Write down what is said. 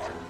Spartan.